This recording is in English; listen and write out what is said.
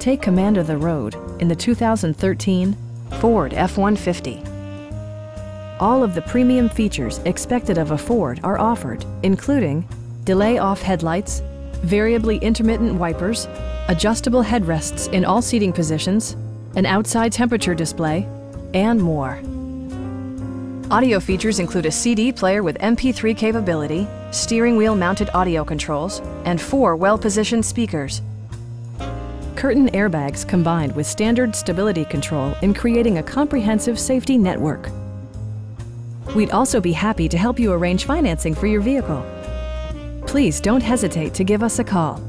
Take command of the road in the 2013 Ford F-150. All of the premium features expected of a Ford are offered, including delay off headlights, variably intermittent wipers, adjustable headrests in all seating positions, an outside temperature display, and more. Audio features include a CD player with MP3 capability, steering wheel mounted audio controls, and four well-positioned speakers. Curtain airbags combined with standard stability control in creating a comprehensive safety network. We'd also be happy to help you arrange financing for your vehicle. Please don't hesitate to give us a call.